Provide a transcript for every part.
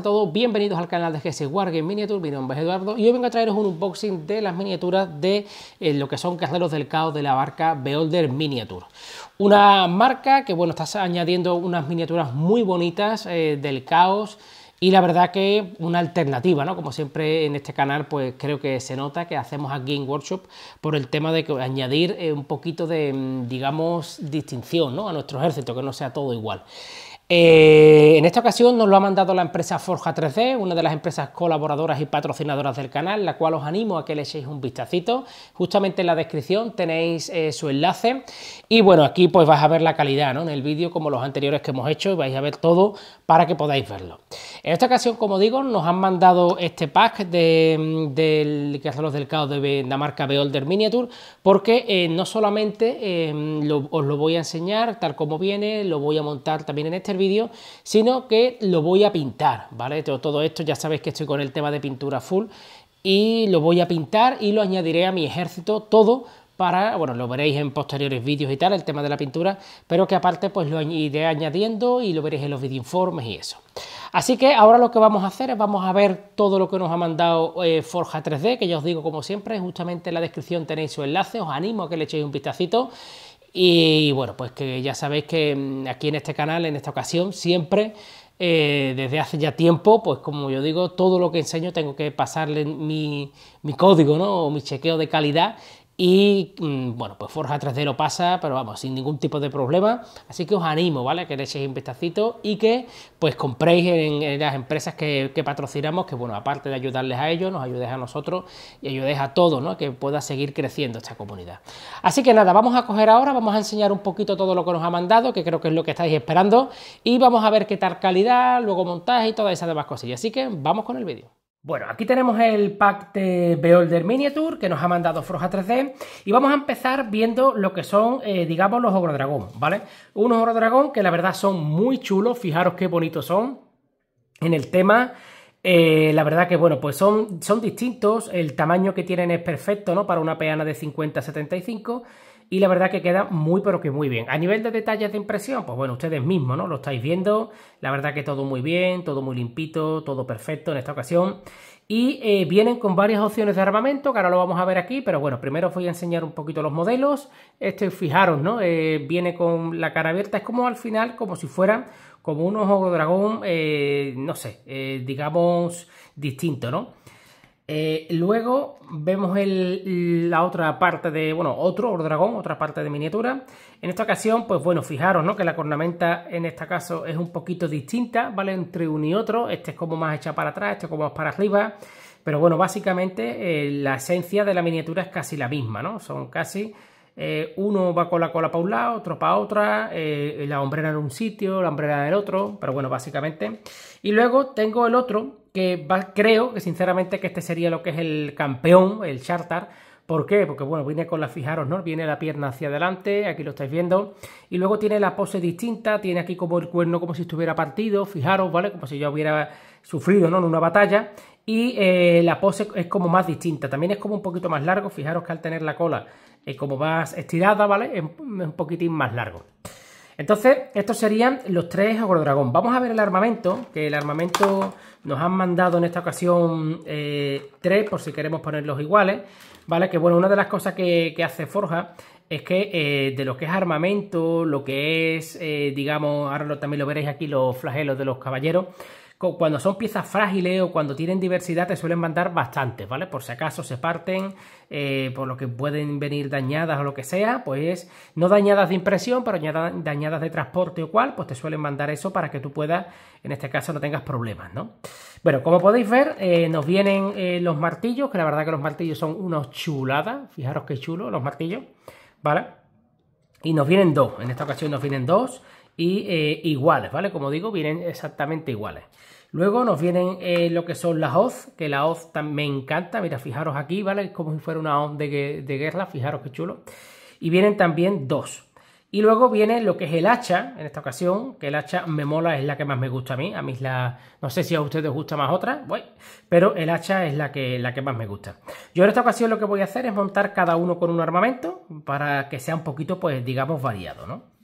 a todos, bienvenidos al canal de GS Wargame Miniature, mi nombre es Eduardo y hoy vengo a traeros un unboxing de las miniaturas de eh, lo que son Castelos del Caos de la marca Beholder Miniature. Una marca que bueno, está añadiendo unas miniaturas muy bonitas eh, del caos y la verdad que una alternativa, ¿no? Como siempre en este canal, pues creo que se nota que hacemos aquí en Workshop por el tema de añadir eh, un poquito de, mm, digamos, distinción ¿no? a nuestro ejército, que no sea todo igual. Eh, en esta ocasión nos lo ha mandado la empresa Forja 3D, una de las empresas colaboradoras y patrocinadoras del canal, la cual os animo a que le echéis un vistacito. Justamente en la descripción tenéis eh, su enlace y bueno, aquí pues vais a ver la calidad ¿no? en el vídeo como los anteriores que hemos hecho y vais a ver todo para que podáis verlo. En esta ocasión, como digo, nos han mandado este pack del de, Cazalos del Caos de la marca Beholder Miniature porque eh, no solamente os lo voy a enseñar tal como viene, lo voy a montar también en este vídeo, sino que lo voy a pintar, ¿vale? Todo esto ya sabéis que estoy con el tema de pintura full y lo voy a pintar y lo añadiré a mi ejército todo para, bueno, lo veréis en posteriores vídeos y tal, el tema de la pintura, pero que aparte pues lo iré añadiendo y lo veréis en los informes y eso. Así que ahora lo que vamos a hacer es vamos a ver todo lo que nos ha mandado eh, Forja 3D, que ya os digo como siempre, justamente en la descripción tenéis su enlace, os animo a que le echéis un vistacito y bueno, pues que ya sabéis que mm, aquí en este canal, en esta ocasión, siempre, eh, desde hace ya tiempo, pues como yo digo, todo lo que enseño tengo que pasarle mi, mi código, ¿no? O mi chequeo de calidad y mm, bueno, pues Forja 3D lo pasa, pero vamos, sin ningún tipo de problema. Así que os animo, ¿vale? Que le echéis un vistacito y que pues compréis en, las empresas que, patrocinamos, que bueno, aparte de ayudarles a ellos, nos ayudéis a nosotros y ayudéis a todos, ¿no? Que pueda seguir creciendo esta comunidad. Así que nada, vamos a coger ahora, vamos a enseñar un poquito todo lo que nos ha mandado, que creo que es lo que estáis esperando, y vamos a ver qué tal calidad, luego montaje y todas esas demás cosillas. Así que vamos con el vídeo. Bueno, aquí tenemos el pack de Beholder Miniature que nos ha mandado Froja 3D y vamos a empezar viendo lo que son, eh, digamos, los Ogro Dragón, ¿vale? Unos Ogro Dragón que la verdad son muy chulos, fijaros qué bonitos son en el tema. Eh, la verdad que, bueno, pues son, son distintos, el tamaño que tienen es perfecto, ¿no? Para una peana de 50-75 y la verdad que queda muy pero que muy bien. A nivel de detalles de impresión, pues bueno, ustedes mismos, ¿no? Lo estáis viendo, la verdad que todo muy bien, todo muy limpito, todo perfecto en esta ocasión. Y eh, vienen con varias opciones de armamento, que ahora lo vamos a ver aquí, pero bueno, primero os voy a enseñar un poquito los modelos. Este, fijaros, ¿no? Eh, viene con la cara abierta, es como al final, como si fuera como un ojo dragón, eh, no sé, digamos, distinto, ¿no? Eh, luego vemos la otra parte de, bueno, otro dragón, otra parte de miniatura. En esta ocasión, pues bueno, fijaros, ¿no? Que la cornamenta en este caso es un poquito distinta, ¿vale? Entre uno y otro. Este es como más hecha para atrás, este es como más para arriba. Pero bueno, básicamente eh, la esencia de la miniatura es casi la misma, ¿no? Son casi eh, uno va con la cola para un lado, otro para otra, la hombrera en un sitio, la hombrera en el otro, pero bueno, básicamente. Y luego tengo el otro, que creo que sinceramente que este sería lo que es el campeón, el charter. ¿Por qué? Porque bueno, viene con la, fijaros, ¿no? Viene la pierna hacia adelante, aquí lo estáis viendo. Y luego tiene la pose distinta, tiene aquí como el cuerno como si estuviera partido, fijaros, ¿vale? Como si yo hubiera sufrido, ¿no? En una batalla. Y eh, la pose es como más distinta, también es como un poquito más largo, fijaros que al tener la cola es como más estirada, ¿vale? Es un poquitín más largo. Entonces, estos serían los tres Dragón. Vamos a ver el armamento, que el armamento nos han mandado en esta ocasión eh, tres, por si queremos ponerlos iguales, ¿vale? Que bueno, una de las cosas que, hace Forja es que eh, de lo que es armamento, lo que es, eh, digamos, ahora también lo veréis aquí, los flagelos de los caballeros, cuando son piezas frágiles o cuando tienen diversidad te suelen mandar bastantes, ¿vale? Por si acaso se parten, eh, por lo que pueden venir dañadas o lo que sea, pues no dañadas de impresión, pero dañadas de transporte o cual, pues te suelen mandar eso para que tú puedas, en este caso, no tengas problemas, ¿no? Bueno, como podéis ver, eh, nos vienen eh, los martillos, que la verdad que los martillos son unos chuladas, fijaros qué chulo los martillos, ¿vale? Y nos vienen dos, en esta ocasión nos vienen dos y iguales, ¿vale? Como digo, vienen exactamente iguales. Luego nos vienen eh, lo que son las hoz, que la hoz me encanta. Mira, fijaros aquí, ¿vale? Es como si fuera una hoz de, guerra, fijaros qué chulo. Y vienen también dos. Y luego viene lo que es el hacha, en esta ocasión, que el hacha me mola, es la que más me gusta a mí. A mí es la... No sé si a ustedes os gusta más otra, pero el hacha es la que, la que más me gusta. Yo en esta ocasión lo que voy a hacer es montar cada uno con un armamento para que sea un poquito, pues, digamos, variado, ¿no?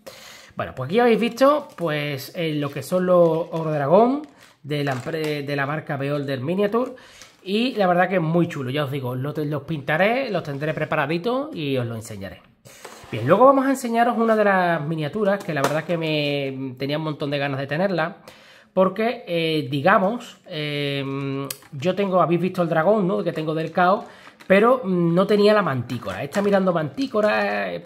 Bueno, pues aquí habéis visto, pues, lo que son los oro dragón, de la, de la marca Beholder Miniature. Y la verdad que es muy chulo, ya os digo, los, pintaré, los tendré preparaditos y os lo enseñaré. Bien, luego vamos a enseñaros una de las miniaturas que la verdad que me tenía un montón de ganas de tenerla. Porque, eh, digamos, eh, yo tengo, habéis visto el dragón, ¿no? Que tengo del caos, pero no tenía la mantícora. Está mirando mantícora, eh,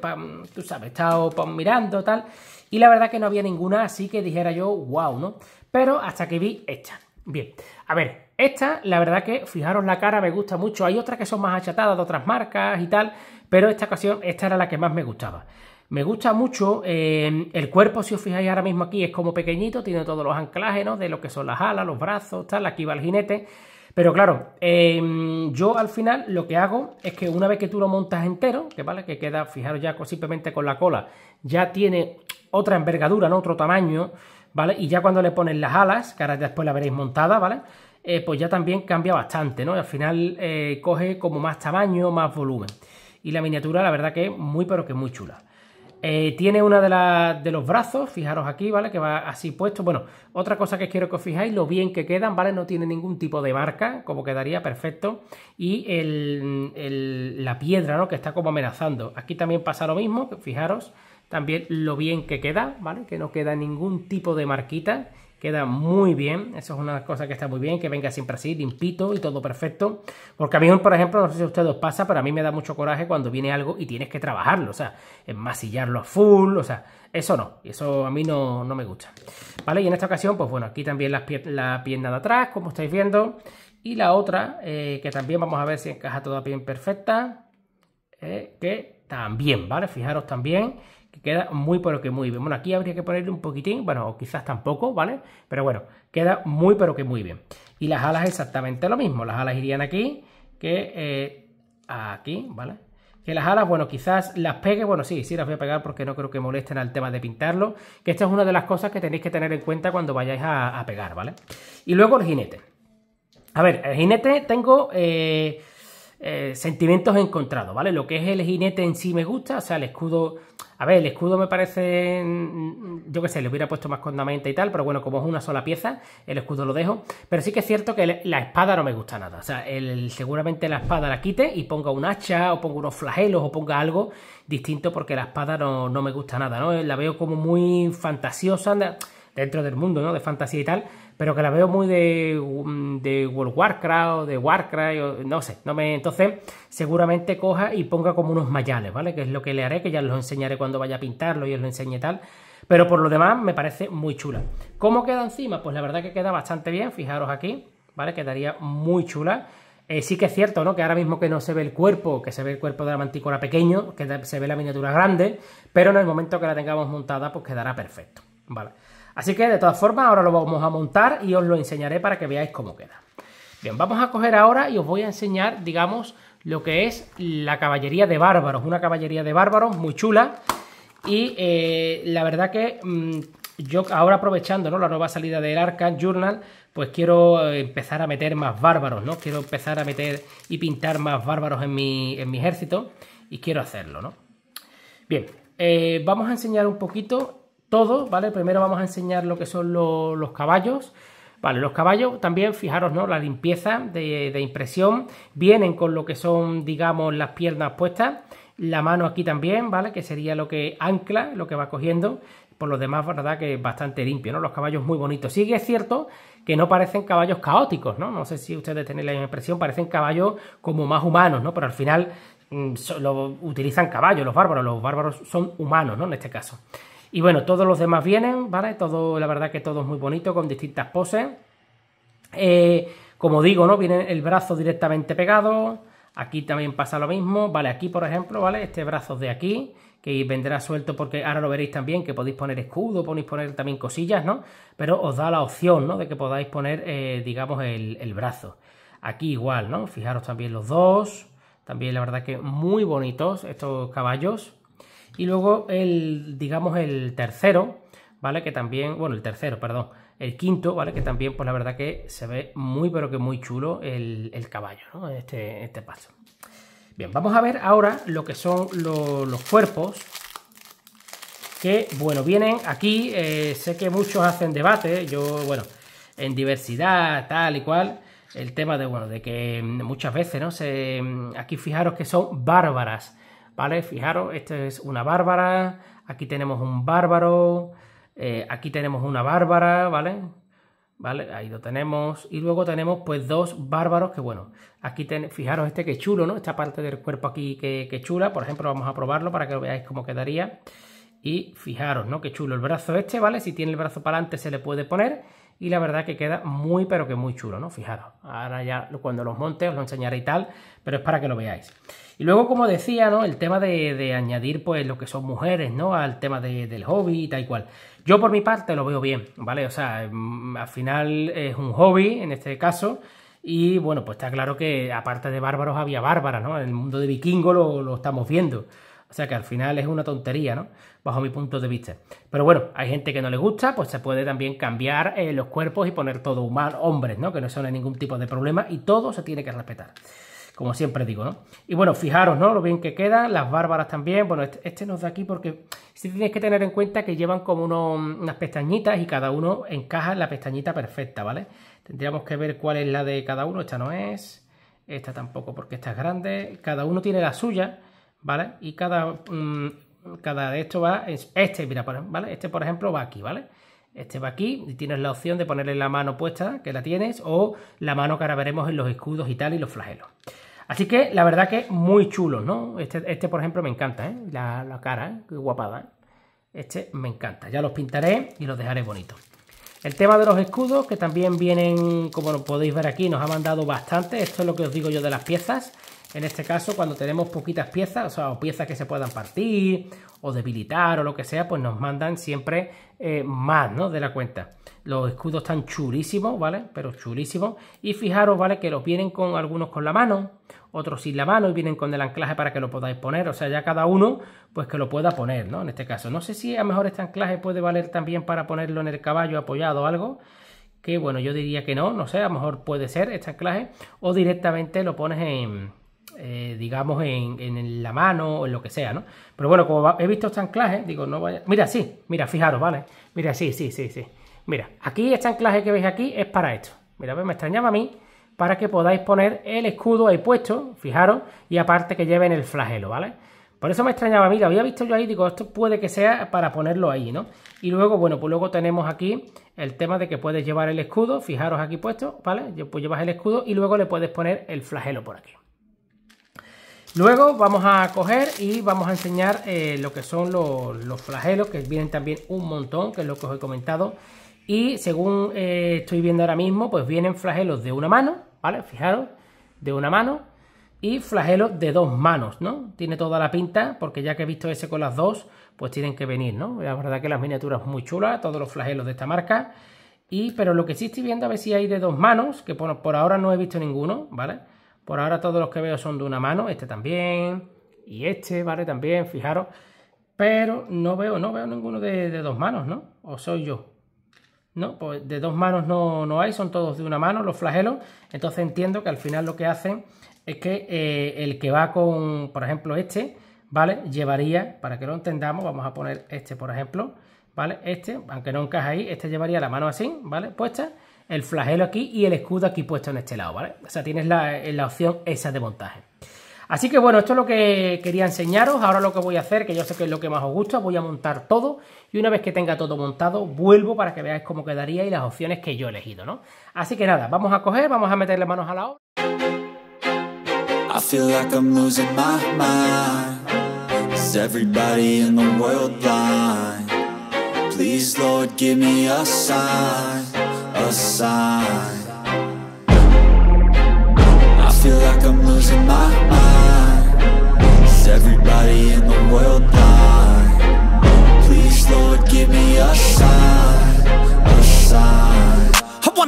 tú sabes, he estado mirando tal. Y la verdad que no había ninguna así que dijera yo, wow, ¿no? Pero hasta que vi esta. Bien, a ver, esta, la verdad que, fijaros la cara, me gusta mucho. Hay otras que son más achatadas de otras marcas y tal, pero esta ocasión, esta era la que más me gustaba. Me gusta mucho eh, el cuerpo, si os fijáis ahora mismo aquí, es como pequeñito, tiene todos los anclajes, ¿no? De lo que son las alas, los brazos, tal, aquí va el jinete. Pero claro, em, yo al final lo que hago es que una vez que tú lo montas entero, que vale, que queda, fijaros ya simplemente con la cola, ya tiene otra envergadura, ¿no? Otro tamaño, ¿vale? Y ya cuando le pones las alas, que ahora después la veréis montada, ¿vale? Eh, pues ya también cambia bastante, ¿no? al final eh, coge como más tamaño, más volumen. Y la miniatura, la verdad que es muy, pero que muy chula. Eh, tiene una de, de los brazos, fijaros aquí, ¿vale? Que va así puesto. Bueno, otra cosa que quiero que os fijáis, lo bien que quedan, ¿vale? No tiene ningún tipo de marca, como quedaría perfecto. Y la piedra, ¿no? Que está como amenazando. Aquí también pasa lo mismo, fijaros, también lo bien que queda, ¿vale? Que no queda ningún tipo de marquita. Queda muy bien, eso es una cosa que está muy bien, que venga siempre así, limpito y todo perfecto. Porque a mí, por ejemplo, no sé si a ustedes os pasa, pero a mí me da mucho coraje cuando viene algo y tienes que trabajarlo, o sea, enmasillarlo a full, o sea, eso no, eso a mí no, me gusta. ¿Vale? Y en esta ocasión, pues bueno, aquí también la, la pierna de atrás, como estáis viendo, y la otra, eh, que también vamos a ver si encaja toda bien perfecta, eh, que también, ¿vale? Fijaros también que queda muy pero que muy bien. Bueno, aquí habría que ponerle un poquitín, bueno, quizás tampoco, ¿vale? Pero bueno, queda muy pero que muy bien. Y las alas exactamente lo mismo, las alas irían aquí, que eh, aquí, ¿vale? Que las alas, bueno, quizás las pegue, bueno, sí, sí las voy a pegar porque no creo que molesten al tema de pintarlo, que esta es una de las cosas que tenéis que tener en cuenta cuando vayáis a, pegar, ¿vale? Y luego el jinete. A ver, el jinete tengo... Eh, eh, sentimientos encontrados, ¿vale? Lo que es el jinete en sí me gusta, o sea, el escudo... A ver, el escudo me parece... Mm, yo qué sé, le hubiera puesto más condamenta y tal, pero bueno, como es una sola pieza, el escudo lo dejo. Pero sí que es cierto que la espada no me gusta nada. O sea, el, seguramente la espada la quite y ponga un hacha, o ponga unos flagelos, o ponga algo distinto, porque la espada no, no me gusta nada, ¿no? La veo como muy fantasiosa dentro del mundo, ¿no? De fantasía y tal, pero que la veo muy de, de World Warcraft o de Warcraft, no sé, no me, entonces seguramente coja y ponga como unos mayales, ¿vale? Que es lo que le haré, que ya los enseñaré cuando vaya a pintarlo y os lo enseñe tal, pero por lo demás me parece muy chula. ¿Cómo queda encima? Pues la verdad que queda bastante bien, fijaros aquí, ¿vale? Quedaría muy chula. Eh, sí que es cierto, ¿no? Que ahora mismo que no se ve el cuerpo, que se ve el cuerpo de la mantícora pequeño, que se ve la miniatura grande, pero en el momento que la tengamos montada, pues quedará perfecto, ¿vale? Así que de todas formas ahora lo vamos a montar y os lo enseñaré para que veáis cómo queda. Bien, vamos a coger ahora y os voy a enseñar, digamos, lo que es la caballería de bárbaros. Una caballería de bárbaros muy chula. Y eh, la verdad que mm, yo ahora aprovechando la nueva salida del Arcan Journal, pues quiero eh, empezar a meter más bárbaros, ¿no? Quiero empezar a meter y pintar más bárbaros en mi, en mi ejército y quiero hacerlo, ¿no? Bien, eh, vamos a enseñar un poquito todo, ¿vale? Primero vamos a enseñar lo que son los, caballos. Vale, los caballos también, fijaros, ¿no? La limpieza de, impresión. Vienen con lo que son, digamos, las piernas puestas. La mano aquí también, ¿vale? Que sería lo que ancla, lo que va cogiendo. Por lo demás, verdad que es bastante limpio, ¿no? Los caballos muy bonitos. Sí que es cierto que no parecen caballos caóticos, ¿no? No sé si ustedes tienen la impresión, parecen caballos como más humanos, ¿no? Pero al final mm, lo, utilizan caballos, los bárbaros. Los bárbaros son humanos, ¿no? En este caso. Y bueno, todos los demás vienen, ¿vale? Todo, la verdad que todo es muy bonito, con distintas poses. Eh, como digo, ¿no? Viene el brazo directamente pegado. Aquí también pasa lo mismo. Vale, aquí por ejemplo, ¿vale? Este brazo de aquí, que vendrá suelto porque ahora lo veréis también, que podéis poner escudo, podéis poner también cosillas, ¿no? Pero os da la opción, ¿no? De que podáis poner, eh, digamos, el, el brazo. Aquí igual, ¿no? Fijaros también los dos. También la verdad que muy bonitos estos caballos. Y luego el, digamos, el tercero, ¿vale? Que también, bueno, el tercero, perdón, el quinto, ¿vale? Que también, pues la verdad que se ve muy, pero que muy chulo el, caballo, ¿no? Este, este paso. Bien, vamos a ver ahora lo que son los, cuerpos. Que, bueno, vienen aquí, eh, sé que muchos hacen debate, yo, bueno, en diversidad, tal y cual, el tema de, bueno, de que muchas veces, ¿no? Se, aquí fijaros que son bárbaras, ¿vale? Fijaros, esta es una bárbara, aquí tenemos un bárbaro, eh, aquí tenemos una bárbara, ¿vale? ¿Vale? Ahí lo tenemos. Y luego tenemos pues dos bárbaros que bueno, aquí ten, fijaros este que chulo, ¿no? Esta parte del cuerpo aquí que, chula. Por ejemplo, vamos a probarlo para que veáis cómo quedaría. Y fijaros, ¿no? Qué chulo el brazo este, ¿vale? Si tiene el brazo para adelante se le puede poner. Y la verdad que queda muy, pero que muy chulo, ¿no? Fijaros. Ahora ya cuando los monte os lo enseñaré y tal, pero es para que lo veáis. Y luego, como decía, ¿no? El tema de, añadir, pues, lo que son mujeres, ¿no? Al tema del hobby y tal y cual. Yo, por mi parte, lo veo bien, ¿vale? O sea, mm, al final es un hobby, en este caso, y bueno, pues está claro que aparte de bárbaros había bárbaras, ¿no? En el mundo de vikingo lo, estamos viendo. O sea que al final es una tontería, ¿no? Bajo mi punto de vista. Pero bueno, hay gente que no le gusta, pues se puede también cambiar eh, los cuerpos y poner todo humano, hombres, ¿no? Que no son ningún tipo de problema y todo se tiene que respetar como siempre digo, ¿no? Y bueno, fijaros, ¿no? Lo bien que quedan, las bárbaras también, bueno, este, este nos da aquí porque si tienes que tener en cuenta que llevan como unas pestañitas y cada uno encaja en la pestañita perfecta, ¿vale? Tendríamos que ver cuál es la de cada uno, esta no es, esta tampoco porque esta es grande, cada uno tiene la suya, ¿vale? Y cada, mm, cada de estos va, este, mira, ¿vale? Este por ejemplo va aquí, ¿vale? Este va aquí y tienes la opción de ponerle la mano puesta, que la tienes, o la mano que ahora veremos en los escudos y tal y los flagelos. Así que la verdad que muy chulo, ¿no? Este, este por ejemplo, me encanta, ¿eh? La, cara, ¿eh? Qué guapada, ¿eh? Este me encanta. Ya los pintaré y los dejaré bonitos. El tema de los escudos, que también vienen, como podéis ver aquí, nos ha mandado bastante. Esto es lo que os digo yo de las piezas. En este caso, cuando tenemos poquitas piezas, o sea, o piezas que se puedan partir o debilitar o lo que sea, pues nos mandan siempre eh, más, ¿no? De la cuenta. Los escudos están chulísimos, ¿vale? Pero chulísimos. Y fijaros, ¿vale? Que los vienen con algunos con la mano, otros sin la mano y vienen con el anclaje para que lo podáis poner. O sea, ya cada uno, pues que lo pueda poner, ¿no? En este caso. No sé si a lo mejor este anclaje puede valer también para ponerlo en el caballo apoyado o algo que bueno, yo diría que no, no sé, a lo mejor puede ser este anclaje, o directamente lo pones en, eh, digamos, en, la mano o en lo que sea, ¿no? Pero bueno, como he visto este anclaje, digo, no vaya... Mira, sí, mira, fijaros, ¿vale? Mira, sí, sí, sí, sí. Mira, aquí este anclaje que veis aquí es para esto. Mira, me extrañaba a mí para que podáis poner el escudo ahí puesto, fijaros, y aparte que lleven el flagelo, ¿vale? Por eso me extrañaba a mí, lo había visto yo ahí, digo, esto puede que sea para ponerlo ahí, ¿no? Y luego, bueno, pues luego tenemos aquí el tema de que puedes llevar el escudo, fijaros aquí puesto, ¿vale? Pues llevas el escudo y luego le puedes poner el flagelo por aquí. Luego vamos a coger y vamos a enseñar eh, lo que son los, flagelos, que vienen también un montón, que es lo que os he comentado. Y según eh, estoy viendo ahora mismo, pues vienen flagelos de una mano, ¿vale? Fijaros, de una mano. Y flagelos de dos manos, ¿no? Tiene toda la pinta, porque ya que he visto ese con las dos, pues tienen que venir, ¿no? La verdad que las miniaturas muy chulas, todos los flagelos de esta marca. Y, pero lo que sí estoy viendo, a ver si hay de dos manos, que por, por ahora no he visto ninguno, ¿vale? Por ahora todos los que veo son de una mano, este también, y este, ¿vale? También, fijaros. Pero no veo, no veo ninguno de, dos manos, ¿no? ¿O soy yo? No, pues de dos manos no, no, hay, son todos de una mano los flagelos. Entonces entiendo que al final lo que hacen es que eh, el que va con, por ejemplo, este, ¿vale? Llevaría, para que lo entendamos, vamos a poner este, por ejemplo, ¿vale? Este, aunque no encaja ahí, este llevaría la mano así, ¿vale? Puesta el flagelo aquí y el escudo aquí puesto en este lado, ¿vale? O sea, tienes la, la opción esa de montaje. Así que bueno, esto es lo que quería enseñaros. Ahora lo que voy a hacer, que yo sé que es lo que más os gusta, voy a montar todo. Y una vez que tenga todo montado, vuelvo para que veáis cómo quedaría y las opciones que yo he elegido, ¿no? Así que nada, vamos a coger, vamos a meterle manos a la. I feel like I'm losing my mind. Everybody in the world? Please, Lord, give me a sign. Sign I feel like I'm losing my mind Is everybody in the world blind? Please, Lord,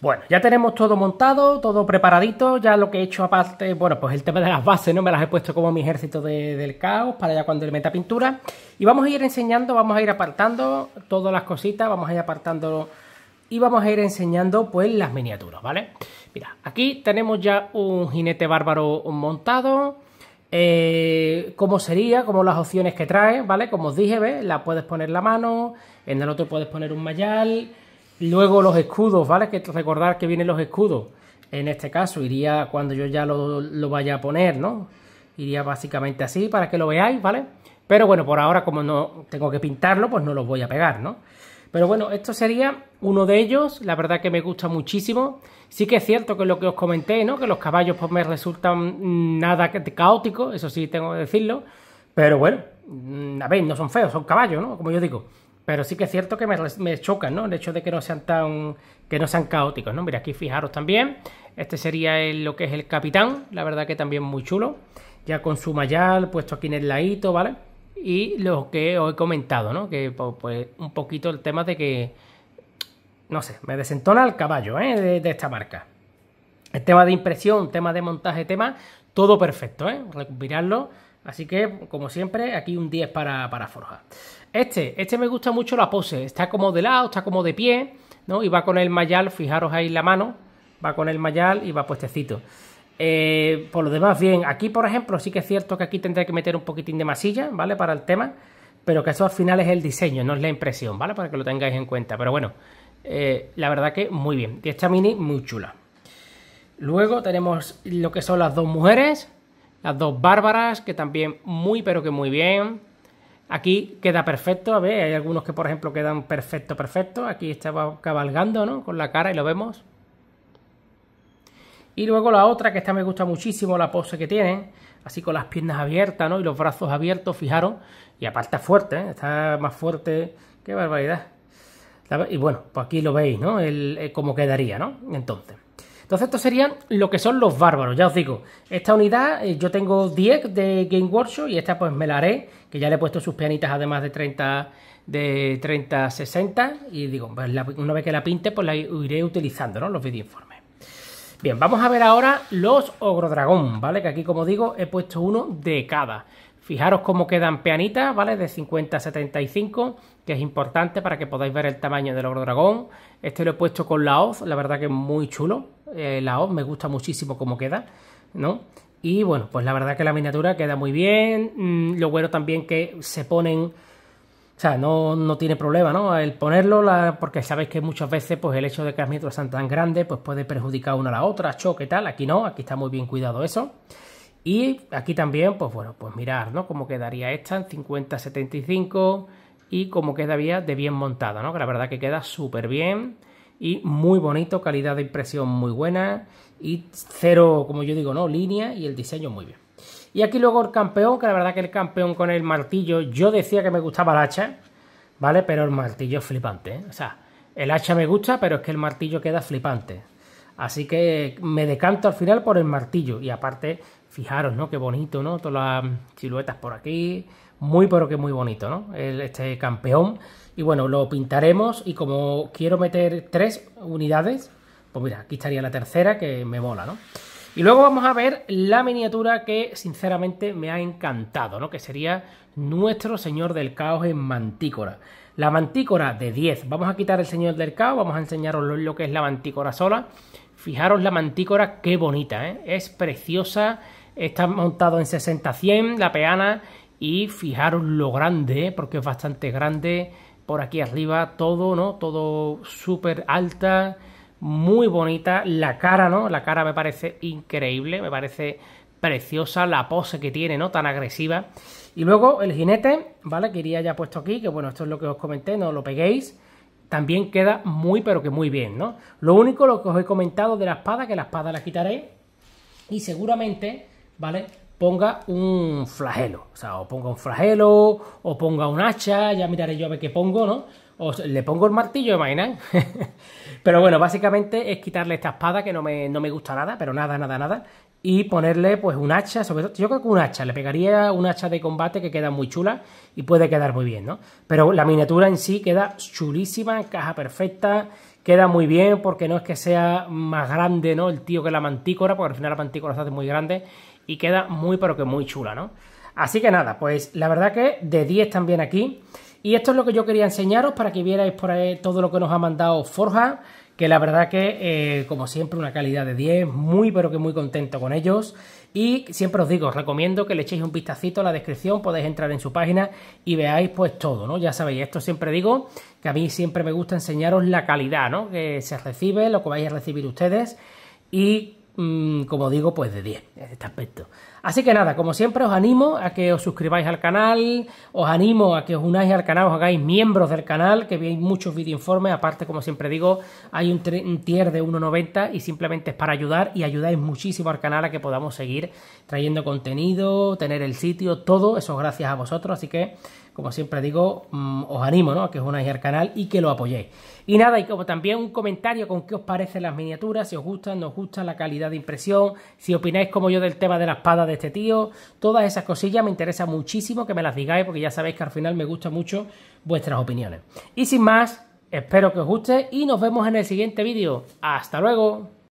Bueno, ya tenemos todo montado, todo preparadito, ya lo que he hecho aparte, bueno, pues el tema de las bases, ¿no? Me las he puesto como mi ejército de- del caos para ya cuando le meta pintura. Y vamos a ir enseñando, vamos a ir apartando todas las cositas, vamos a ir apartando y vamos a ir enseñando pues las miniaturas, ¿vale? Mira, aquí tenemos ya un jinete bárbaro montado, eh, cómo sería, como las opciones que trae, ¿vale? Como os dije, ¿ves? La puedes poner la mano, en el otro puedes poner un mayal, luego los escudos, ¿vale? Que recordar que vienen los escudos. En este caso iría cuando yo ya lo, lo vaya a poner, ¿no? Iría básicamente así para que lo veáis, ¿vale? Pero bueno, por ahora como no tengo que pintarlo, pues no los voy a pegar, ¿no? Pero bueno, esto sería uno de ellos, la verdad que me gusta muchísimo. Sí que es cierto que lo que os comenté, ¿no? Que los caballos pues me resultan mm, nada ca- caóticos, eso sí tengo que decirlo. Pero bueno, mm, a ver, no son feos, son caballos, ¿no? Como yo digo. Pero sí que es cierto que me chocan, ¿no? El hecho de que no sean tan. que no sean caóticos, ¿no? Mira, aquí fijaros también. Este sería el- lo que es el capitán, la verdad que también muy chulo. Ya con su mayal puesto aquí en el ladito, ¿vale? Y lo que os he comentado, ¿no? Que pues, un poquito el tema de que. No sé, me desentona el caballo, ¿eh? De, esta marca. El tema de impresión, tema de montaje, tema, todo perfecto, ¿eh? Recuperarlo. Así que, como siempre, aquí un 10 para, para forjar. Este, este me gusta mucho la pose. Está como de lado, está como de pie, ¿no? Y va con el mayal, fijaros ahí la mano. Va con el mayal y va puestecito. Eh, por lo demás, bien. Aquí, por ejemplo, sí que es cierto que aquí tendré que meter un poquitín de masilla, ¿vale? Para el tema. Pero que eso al final es el diseño, no es la impresión, ¿vale? Para que lo tengáis en cuenta. Pero bueno, eh, la verdad que muy bien. Y esta mini muy chula. Luego tenemos lo que son las dos mujeres, las dos bárbaras, que también muy pero que muy bien. Aquí queda perfecto, a ver, hay algunos que por ejemplo quedan perfecto, perfecto. Aquí estaba cabalgando, ¿no? Con la cara y lo vemos. Y luego la otra, que esta me gusta muchísimo, la pose que tiene, así con las piernas abiertas, ¿no? Y los brazos abiertos, fijaros. Y aparte está fuerte, ¿eh? Está más fuerte. ¡Qué barbaridad! Y bueno, pues aquí lo veis, ¿no? El, el cómo quedaría, ¿no? Entonces. Entonces, estos serían lo que son los bárbaros. Ya os digo, esta unidad, eh, yo tengo 10 de Game Workshop y esta pues me la haré, que ya le he puesto sus pianitas además de 30, de 30, 60. Y digo, pues una vez que la pinte, pues la iré utilizando, ¿no? Los videoinformes. Bien, vamos a ver ahora los Ogrodragón, ¿vale? Que aquí, como digo, he puesto uno de cada. Fijaros cómo quedan peanitas, ¿vale? De 50 a 75, que es importante para que podáis ver el tamaño del Ogrodragón. Este lo he puesto con la hoz, la verdad que es muy chulo. Eh, la hoz me gusta muchísimo cómo queda, ¿no? Y bueno, pues la verdad que la miniatura queda muy bien. Mm, lo bueno también que se ponen no, no tiene problema, ¿no? El ponerlo, la- porque sabéis que muchas veces, pues el hecho de que las miniaturas sean tan grandes, pues puede perjudicar una a la otra, choque tal. Aquí no, aquí está muy bien cuidado eso. Y aquí también, pues bueno, pues mirar, ¿no? Cómo quedaría esta en 50-75 y cómo quedaría de bien montada, ¿no? Que la verdad que queda súper bien y muy bonito, calidad de impresión muy buena y cero, como yo digo, ¿no? Línea y el diseño muy bien. Y aquí luego el campeón, que la verdad que el campeón con el martillo, yo decía que me gustaba el hacha, ¿vale? Pero el martillo es flipante, ¿eh? O sea, el hacha me gusta, pero es que el martillo queda flipante. Así que me decanto al final por el martillo. Y aparte, fijaros, ¿no? Qué bonito, ¿no? Todas las siluetas por aquí. Muy, pero que muy bonito, ¿no? El- este campeón. Y bueno, lo pintaremos. Y como quiero meter tres unidades, pues mira, aquí estaría la tercera que me mola, ¿no? Y luego vamos a ver la miniatura que sinceramente me ha encantado, ¿no? Que sería Nuestro Señor del Caos en Mantícora. La mantícora de 10. Vamos a quitar el señor del caos, vamos a enseñaros lo, que es la mantícora sola. Fijaros la mantícora, qué bonita, ¿eh? es preciosa. Está montado en 60-100 la peana y fijaros lo grande, ¿eh? porque es bastante grande. Por aquí arriba todo, ¿no? Todo súper alta, muy bonita. La cara, ¿no? La cara me parece increíble, me parece preciosa la pose que tiene, ¿no? Tan agresiva. Y luego el jinete, ¿vale? Que iría ya puesto aquí, que bueno, esto es lo que os comenté, no lo peguéis. También queda muy, pero que muy bien, ¿no? Lo único, lo que os he comentado de la espada, que la espada la quitaré. Y seguramente, ¿vale? Ponga un flagelo. O sea, o ponga un flagelo, o ponga un hacha, ya miraré yo a ver qué pongo, ¿no? O le pongo el martillo, imaginan. pero bueno, básicamente es quitarle esta espada que no me, no me gusta nada, pero nada, nada, nada y ponerle pues un hacha, sobre todo, yo creo que un hacha, le pegaría un hacha de combate que queda muy chula y puede quedar muy bien, ¿no? Pero la miniatura en sí queda chulísima, encaja perfecta, queda muy bien porque no es que sea más grande, ¿no? El tío que la mantícora, porque al final la mantícora se hace muy grande y queda muy pero que muy chula, ¿no? Así que nada, pues la verdad que de 10 también aquí. Y esto es lo que yo quería enseñaros para que vierais por ahí todo lo que nos ha mandado Forja que la verdad que, eh, como siempre, una calidad de 10, muy pero que muy contento con ellos. Y siempre os digo, os recomiendo que le echéis un vistacito a la descripción, podéis entrar en su página y veáis pues todo, ¿no? Ya sabéis, esto siempre digo, que a mí siempre me gusta enseñaros la calidad, ¿no? Que se recibe, lo que vais a recibir ustedes y como digo, pues de 10 en este aspecto. Así que nada, como siempre os animo a que os suscribáis al canal, os animo a que os unáis al canal, os hagáis miembros del canal, que veáis muchos informes aparte como siempre digo, hay un, tier de 1.90 y simplemente es para ayudar y ayudáis muchísimo al canal a que podamos seguir trayendo contenido, tener el sitio, todo, eso gracias a vosotros, así que como siempre digo, mm, os animo ¿no? a que os unáis al canal y que lo apoyéis. Y nada, y como también un comentario con qué os parecen las miniaturas, si os gustan, no os gustan, la calidad de impresión, si opináis como yo del tema de la espada de este tío, todas esas cosillas me interesa muchísimo que me las digáis porque ya sabéis que al final me gustan mucho vuestras opiniones. Y sin más, espero que os guste y nos vemos en el siguiente vídeo. ¡Hasta luego!